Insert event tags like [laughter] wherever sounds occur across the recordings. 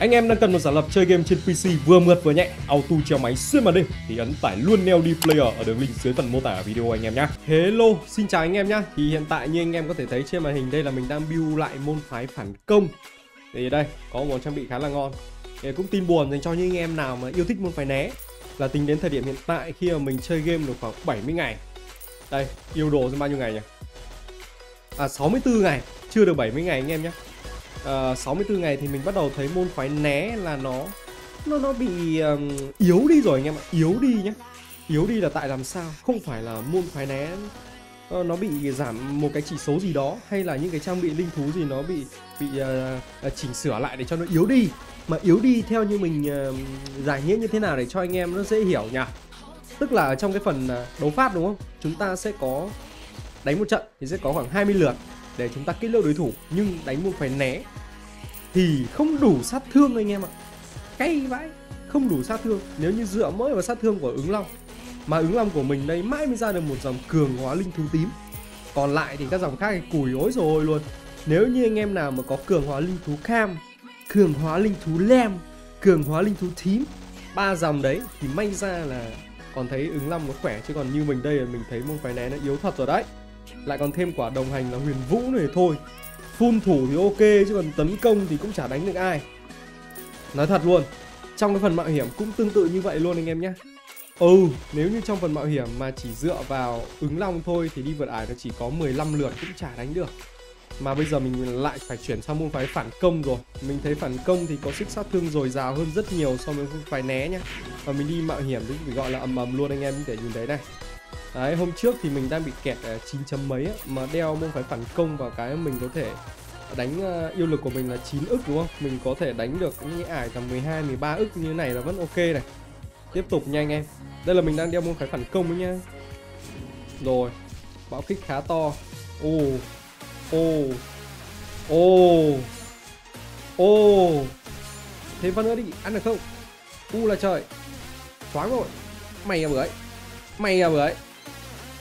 Anh em đang cần một giả lập chơi game trên PC vừa mượt vừa nhẹ, auto treo máy xuyên màn đêm thì ấn tải luôn Neo D Player ở đường link dưới phần mô tả video anh em nhé. Hello, xin chào anh em nhé. Thì hiện tại như anh em có thể thấy trên màn hình đây là mình đang build lại môn phái phản công. Thì đây có một trang bị khá là ngon. Thì cũng tin buồn dành cho những anh em nào mà yêu thích môn phái né là tính đến thời điểm hiện tại khi mà mình chơi game được khoảng 70 ngày. Đây, yêu đồ bao nhiêu ngày nhỉ? À 64 ngày, chưa được 70 ngày anh em nhé Ờ, uh, 64 ngày thì mình bắt đầu thấy môn phái né là nó nó nó bị um, yếu đi rồi anh em ạ yếu đi nhé yếu đi là tại làm sao? Không phải là môn phái né uh, nó bị giảm một cái chỉ số gì đó hay là những cái trang bị linh thú gì nó bị bị uh, chỉnh sửa lại để cho nó yếu đi. Mà yếu đi theo như mình uh, giải nghĩa như thế nào để cho anh em nó dễ hiểu nhỉ? Tức là trong cái phần đấu phát đúng không? Chúng ta sẽ có đánh một trận thì sẽ có khoảng 20 lượt để chúng ta kết liễu đối thủ, nhưng đánh một phải né thì không đủ sát thương anh em ạ. Cay vãi, không đủ sát thương. Nếu như dựa mỗi vào sát thương của ứng long, mà ứng long của mình đây mãi mới ra được một dòng cường hóa linh thú tím. Còn lại thì các dòng khác thì cùi ối rồi luôn. Nếu như anh em nào mà có cường hóa linh thú cam, cường hóa linh thú lem, cường hóa linh thú thím ba dòng đấy thì may ra là còn thấy ứng long nó khỏe, chứ còn như mình đây là mình thấy môn phái né nó yếu thật rồi đấy lại còn thêm quả đồng hành là huyền vũ này thôi phun thủ thì ok chứ còn tấn công thì cũng chả đánh được ai nói thật luôn trong cái phần mạo hiểm cũng tương tự như vậy luôn anh em nhé Ừ, nếu như trong phần mạo hiểm mà chỉ dựa vào ứng long thôi thì đi vượt ải nó chỉ có 15 lượt cũng chả đánh được. Mà bây giờ mình lại phải chuyển sang môn phái phản công rồi. Mình thấy phản công thì có sức sát thương dồi dào hơn rất nhiều so với môn phái né nhá. Và mình đi mạo hiểm thì phải gọi là ầm ầm luôn anh em có thể nhìn thấy này. Đấy, hôm trước thì mình đang bị kẹt à, 9 chấm mấy á, mà đeo môn phái phản công vào cái mình có thể đánh à, yêu lực của mình là 9 ức đúng không? Mình có thể đánh được những ải tầm 12 13 ức như này là vẫn ok này. Tiếp tục nha anh em. Đây là mình đang đeo môn phái phản công đấy nha. Rồi, bão kích khá to. Ồ. Ồ. Ồ. Ồ. Thêm phát nữa đi, ăn được không? U là trời. Thoáng rồi. Mày à bưởi. Mày à bưởi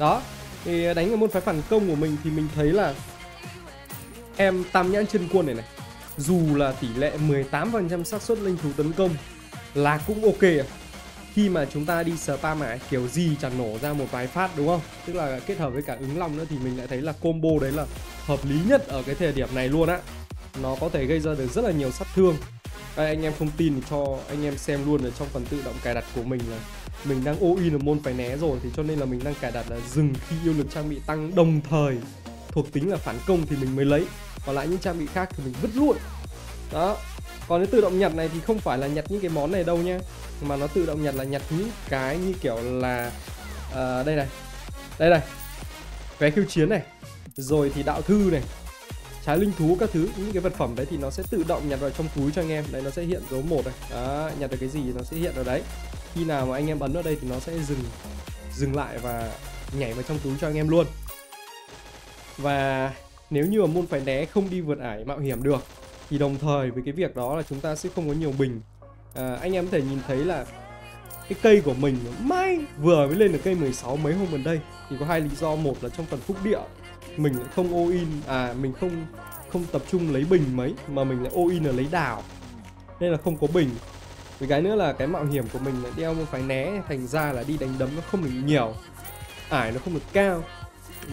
đó, thì à, đánh ở môn phái phản công của mình thì mình thấy là em tam nhãn chân quân này này, dù là tỷ lệ 18% xác suất linh thú tấn công là cũng ok à. Khi mà chúng ta đi spam mà, kiểu gì chẳng nổ ra một vài phát, đúng không? Tức là kết hợp với cả ứng long nữa thì mình lại thấy là combo đấy là hợp lý nhất ở cái thời điểm này luôn á. Nó có thể gây ra được rất là nhiều sát thương. Đây anh em không tin thì cho anh em xem luôn ở trong phần tự động cài đặt của mình là mình đang all in ở môn phải né rồi thì cho nên là mình đang cài đặt là dừng khi yêu lực trang bị tăng đồng thời. Thuộc tính là phản công thì mình mới lấy. Còn lại những trang bị khác thì mình vứt luôn. Đó. Còn cái tự động nhặt này thì không phải là nhặt những cái món này đâu nha mà nó tự động nhặt là nhặt những cái như kiểu là uh, đây này. Đây này. Vé khiêu chiến này. Rồi thì đạo thư này. Trái linh thú các thứ những cái vật phẩm đấy thì nó sẽ tự động nhặt vào trong túi cho anh em. Đấy nó sẽ hiện dấu một này. Đó, nhặt được cái gì nó sẽ hiện ở đấy khi nào mà anh em ấn ở đây thì nó sẽ dừng dừng lại và nhảy vào trong túi cho anh em luôn. Và nếu như mà môn phải né không đi vượt ải mạo hiểm được thì đồng thời với cái việc đó là chúng ta sẽ không có nhiều bình. À, anh em có thể nhìn thấy là cái cây của mình mai vừa mới lên được cây 16 mấy hôm gần đây. Thì có hai lý do một là trong phần phúc địa mình không ô in à mình không không tập trung lấy bình mấy mà mình lại ô in là lấy đảo. Nên là không có bình với cái nữa là cái mạo hiểm của mình là đeo một phái né thành ra là đi đánh đấm nó không được nhiều. Ải nó không được cao.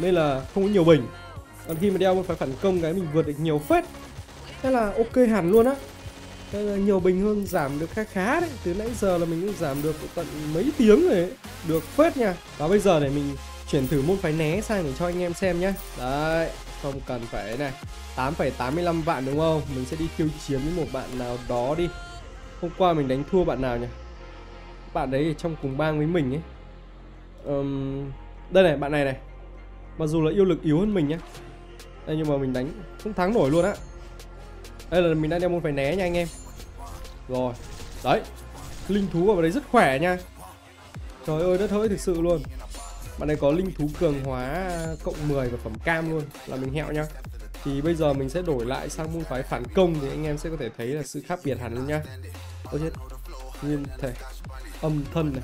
Nên là không có nhiều bình. Còn khi mà đeo một phái phản công cái mình vượt được nhiều phết. Thế là ok hẳn luôn á. Thế là nhiều bình hơn giảm được khá khá đấy. Từ nãy giờ là mình cũng giảm được tận mấy tiếng rồi được phết nha. Và bây giờ để mình chuyển thử môn phái né sang để cho anh em xem nhé đấy không cần phải này. 8,85 vạn đúng không? Mình sẽ đi khiêu chiến với một bạn nào đó đi hôm qua mình đánh thua bạn nào nhỉ? Bạn đấy trong cùng bang với mình ấy. Um, đây này bạn này này. Mặc dù là yêu lực yếu hơn mình nhá. Đây nhưng mà mình đánh không thắng nổi luôn á. Đây là mình đang đeo môn phải né nha anh em. Rồi đấy. Linh thú vào đấy rất khỏe nha. Trời ơi đất hỡi thực sự luôn. Bạn này có linh thú cường hóa cộng 10 và phẩm cam luôn là mình hẹo nhá. Thì bây giờ mình sẽ đổi lại sang môn phái phản công thì anh em sẽ có thể thấy là sự khác biệt hẳn luôn nhá ôi chết. Nguyên thể. Âm thân này.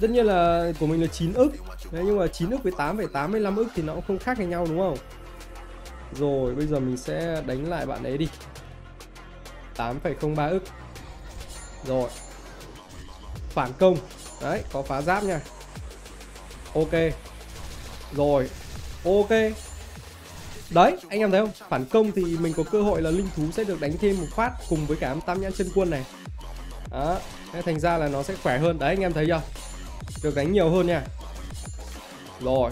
Tất nhiên là của mình là 9 ức. Đấy, nhưng mà 9 ức với 8 với 85 ức thì nó cũng không khác với nhau đúng không? Rồi bây giờ mình sẽ đánh lại bạn ấy đi. 8,03 ức. Rồi. Phản công. Đấy có phá giáp nha. Ok. Rồi. Ok. Đấy anh em thấy không? Phản công thì mình có cơ hội là linh thú sẽ được đánh thêm một phát Cùng với cả tam nhãn chân quân này. Đó Thành ra là nó sẽ khỏe hơn. Đấy anh em thấy chưa? Được đánh nhiều hơn nha. Rồi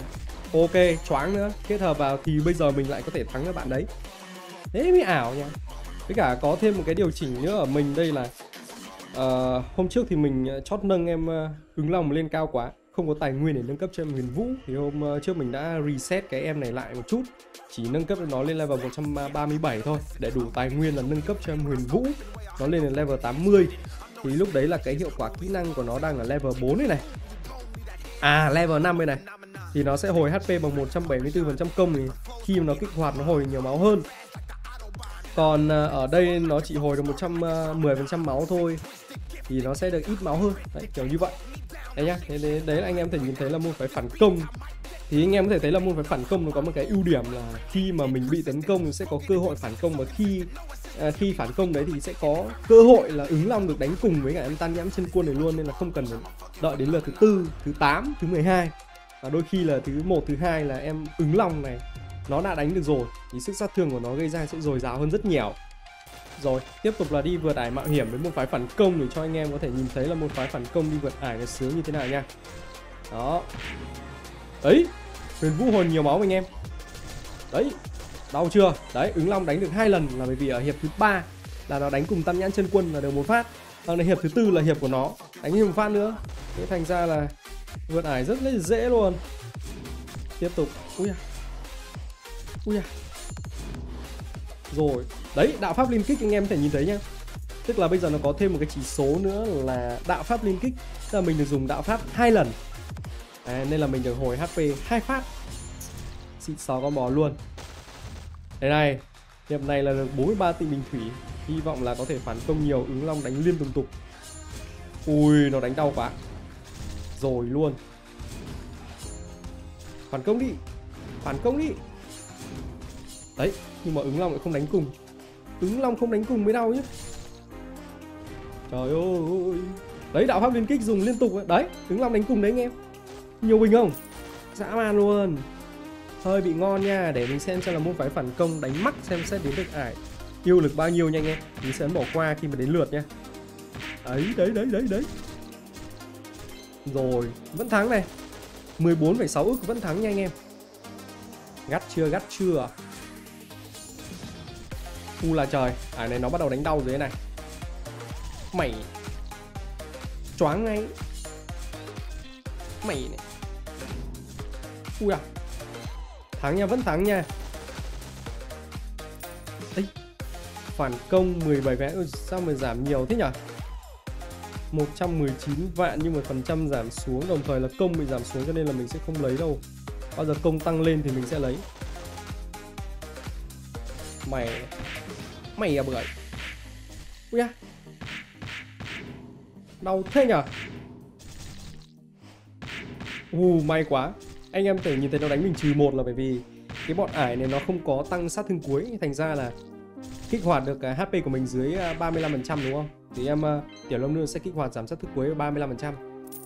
Ok choáng nữa. Kết hợp vào thì bây giờ mình lại có thể thắng các bạn đấy. Thế mới ảo nha. Với cả có thêm một cái điều chỉnh nữa ở mình đây là uh, Hôm trước thì mình ờ, chót nâng em ờ, uh, ứng lòng lên cao quá. Không có tài nguyên để nâng cấp cho em huyền vũ. Thì hôm ờ, trước mình đã reset cái em này lại một chút, Chỉ nâng cấp nó lên level 137 thôi. Để đủ tài nguyên là nâng cấp cho em huyền vũ, Nó lên đến level 80 Thì lúc đấy là cái hiệu quả kỹ năng của nó đang là level 4 này này. À level 5 đây này. Thì nó sẽ hồi HP bằng 174% công thì Khi mà nó kích hoạt nó hồi nhiều máu hơn còn ờ, ở đây nó chỉ hồi được 110% ờ, máu thôi. Thì nó sẽ được ít máu hơn. Đấy kiểu như vậy. Đấy nhá, thế đấy, đấy là anh em thể nhìn thấy là môn phải phản công. Thì anh em có thể thấy là môn phải phản công nó có một cái ưu điểm là khi mà mình bị tấn công sẽ có cơ hội phản công. Và khi à, khi phản công đấy thì sẽ có cơ hội là ứng long được đánh cùng với cả em tan nhãm chân quân này luôn. Nên là không cần phải đợi đến lượt thứ tư thứ 8, thứ 12 và đôi khi là thứ một thứ hai là em ứng long này nó đã đánh được rồi, thì sức sát thương của nó gây ra sẽ dồi dào hơn rất nhiều. Rồi, tiếp tục là đi vượt ải mạo hiểm với một phái phản công để cho anh em có thể nhìn thấy là một phái phản công đi vượt ải là sướng như thế nào nha. Đó. Đấy huyền vũ hồn nhiều máu anh em. Đấy, đau chưa? Đấy, ứng long đánh được hai lần là bởi vì ở hiệp thứ ba là nó đánh cùng tam nhãn chân quân là được một phát. Còn hiệp thứ tư là hiệp của nó, đánh thêm một phát nữa. Thế thành ra là vượt ải rất là dễ luôn. Tiếp tục. Ui à ui à rồi. Đấy đạo pháp liên kích anh em có thể nhìn thấy nhá. Tức là bây giờ nó có thêm một cái chỉ số nữa là đạo pháp liên kích. Tức là mình được dùng đạo pháp hai lần. À, nên là mình được hồi hp hai phát. Xịn xò con bò luôn. Đây này. Hiệp này là được 43 tỷ bình thủy. Hy vọng là có thể phản công nhiều ứng long đánh liên tục tục. Ui nó đánh đau quá. Rồi luôn. Phản công đi. Phản công đi đấy nhưng mà ứng long lại không đánh cùng. Ứng long không đánh cùng mới đau chứ. Trời ơi. Đấy đạo pháp liên kích dùng liên tục đấy ứng long đánh cùng đấy anh em. Nhiều bình không? Dã man luôn. Hơi bị ngon nha để mình xem xem là môn phái phản công đánh mắc xem xét đến được ải yêu lực bao nhiêu nha anh em. Mình sẽ bỏ qua khi mà đến lượt nha. Đấy đấy đấy đấy đấy. Rồi vẫn thắng này. 14,6 ức vẫn thắng nha anh em. Gắt chưa gắt chưa à? U là trời. Ải này nó bắt đầu đánh đau dưới này. Mày. Choáng ngay. Mày này. Ui à thắng nha vẫn thắng nha. Ê, phản công 17 vé Ôi, sao mà giảm nhiều thế nhở 119 vạn nhưng mà phần trăm giảm xuống đồng thời là công bị giảm xuống cho nên là mình sẽ không lấy đâu. Bao giờ công tăng lên thì mình sẽ lấy. Mày mày à bưởi ui à đau thế nhở? U may quá. Anh em thể nhìn thấy nó đánh mình trừ một là bởi vì cái bọn ải này nó không có tăng sát thương cuối. Thành ra là kích hoạt được à, cái HP của mình dưới 35% à, đúng không? Thì em à, tiểu long nương sẽ kích hoạt giảm sát thương cuối 35%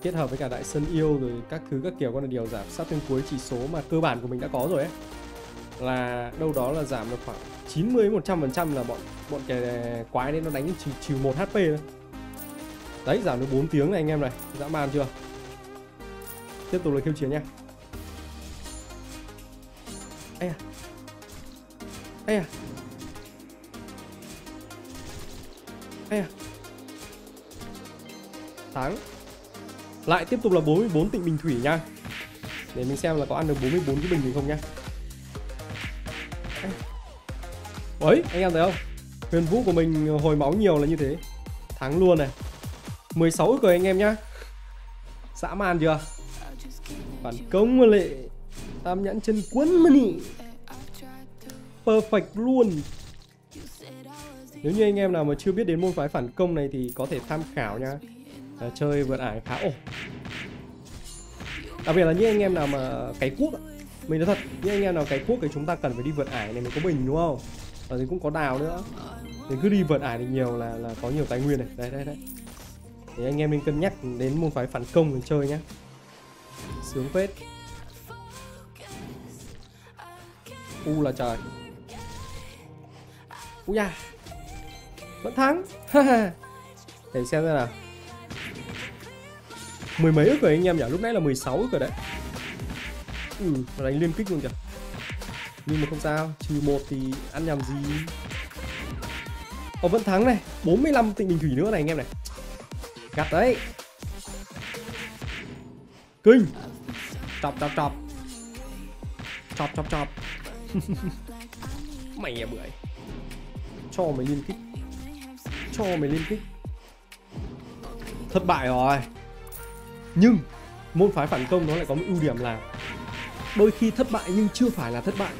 kết hợp với cả đại sơn yêu rồi các thứ các kiểu. Con là điều giảm sát thương cuối chỉ số mà cơ bản của mình đã có rồi ấy là đâu đó là giảm được khoảng 90 100% là bọn bọn cái quái đấy nó đánh trừ, trừ 1 HP thôi. Đấy giảm được 4 tiếng này anh em này, dã man chưa? Tiếp tục là khiêu chiến nha. Ây à. Ây à. Ây à. Thắng. Lại tiếp tục là 44 tịnh bình thủy nha. Để mình xem là có ăn được 44 cái bình mình không nha. Ấy, anh em thấy không? Huyền vũ của mình hồi máu nhiều là như thế. Thắng luôn này. 16 ức rồi anh em nhá. Dã man chưa? Phản công mà lệ. Tam nhãn chân quấn mà nị. Perfect luôn. Nếu như anh em nào mà chưa biết đến môn phái phản công này thì có thể tham khảo nha. À, chơi vượt ải khá ổn. Đặc biệt là những anh em nào mà cái cuốc mình nói thật, những anh em nào cái quốc thì chúng ta cần phải đi vượt ải này mình có bình đúng không? ở đây cũng có đào nữa. Thì cứ đi vượt ải thì nhiều là là có nhiều tài nguyên này. Đây đây đây thì anh em nên cân nhắc đến môn phái phản công để chơi nhá. Sướng phết. U là trời. U da. Vẫn thắng. [laughs] Để xem ra nào. Mười mấy ức rồi anh em nhỉ? Lúc nãy là 16 ức rồi đấy ừ nó đánh liên kích luôn kìa. Nhưng mà không sao, trừ một thì ăn nhầm gì? Họ vẫn thắng này 45 tịnh bình thủy nữa này anh em này. Gặt đấy. Kinh. Chọc chọc chọc. Chọc chọc chọc. [laughs] Mày nhà bưởi Cho mày liên kích. Cho mày liên kích. Thất bại rồi. Nhưng, Môn phái phản công nó lại có một ưu điểm là Đôi khi thất bại nhưng chưa phải là thất bại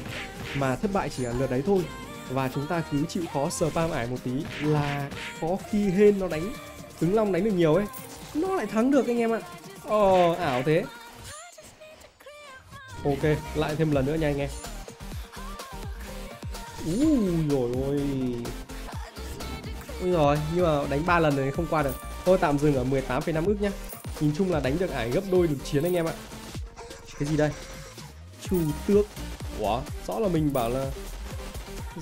Mà thất bại chỉ là lượt đấy thôi. Và chúng ta cứ chịu khó spam ải một tí là có khi hên nó đánh tướng long đánh được nhiều ấy. Nó lại thắng được anh em ạ. Ờ ảo thế. Ok lại thêm lần nữa nha anh em. Ui rồi ôi. Ui rồi nhưng mà đánh ba lần rồi không qua được. Thôi tạm dừng ở 18,5 ức nhá. Nhìn chung là đánh được ải gấp đôi được chiến anh em ạ. Cái gì đây? Chu tước. Ủa rõ là mình bảo là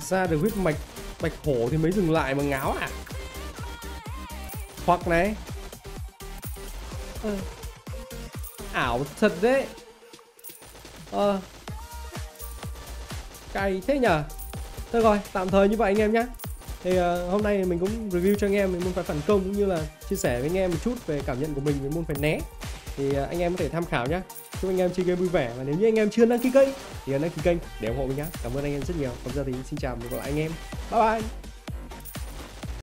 ra được huyết mạch bạch hổ thì mới dừng lại mà ngáo à? Hoặc này. Ờ. ảo thật đấy. Ờ. Cay thế nhở? Thôi rồi tạm thời như vậy anh em nhé thì uh, hôm nay mình cũng review cho anh em về môn phái phản công cũng như là chia sẻ với anh em một chút về cảm nhận của mình về môn phái né. Thì uh, anh em có thể tham khảo nhé chúc anh em chơi game vui vẻ. Và nếu như anh em chưa đăng ký kênh, thì đăng ký kênh để ủng hộ mình nhé cảm ơn anh em rất nhiều. Còn giờ thì xin chào và gặp lại anh em. Bye bye.